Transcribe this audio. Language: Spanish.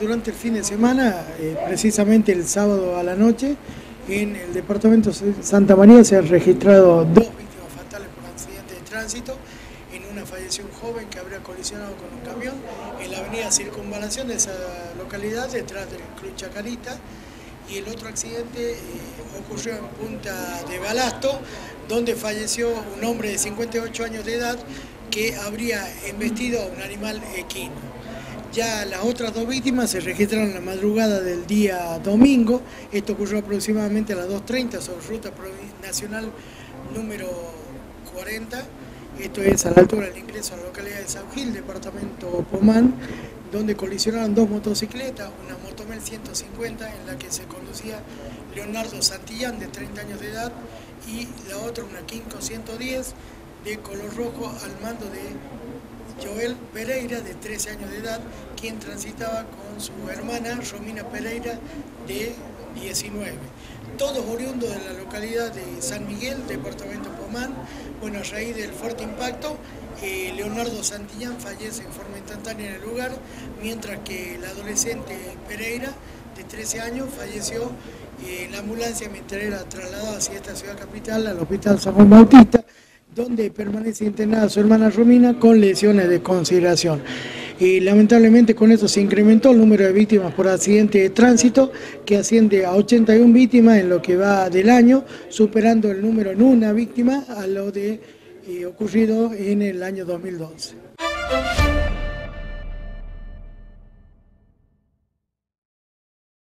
Durante el fin de semana, eh, precisamente el sábado a la noche, en el departamento de Santa María se han registrado dos víctimas fatales por accidente de tránsito. En una falleció un joven que habría colisionado con un camión en la avenida Circunvalación de esa localidad, detrás del Club Chacarita. Y el otro accidente eh, ocurrió en Punta de Balasto, donde falleció un hombre de 58 años de edad que habría embestido a un animal equino. Ya las otras dos víctimas se registraron la madrugada del día domingo. Esto ocurrió aproximadamente a las 2.30 sobre ruta nacional número 40. Esto es a la altura del ingreso a la localidad de San Gil, departamento Pomán, donde colisionaron dos motocicletas, una Motomel 150 en la que se conducía Leonardo Santillán de 30 años de edad y la otra una Kinko 110 de color rojo al mando de Joel Pereira, de 13 años de edad, quien transitaba con su hermana Romina Pereira, de 19. Todos oriundos de la localidad de San Miguel, departamento Pomán. Bueno, a raíz del fuerte impacto, eh, Leonardo Santillán fallece en forma instantánea en el lugar, mientras que la adolescente Pereira, de 13 años, falleció en la ambulancia mientras era trasladada hacia esta ciudad capital, al Hospital San Juan Bautista donde permanece internada su hermana Romina con lesiones de consideración. Y lamentablemente con eso se incrementó el número de víctimas por accidente de tránsito, que asciende a 81 víctimas en lo que va del año, superando el número en una víctima a lo de eh, ocurrido en el año 2012.